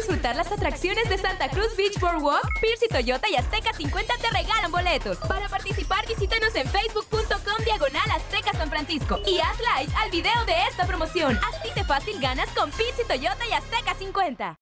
disfrutar las atracciones de Santa Cruz Beach Boardwalk, Pierce y Toyota y Azteca 50 te regalan boletos. Para participar, visítanos en facebook.com diagonal Azteca San Francisco y haz like al video de esta promoción. Así de fácil ganas con Pierce y Toyota y Azteca 50.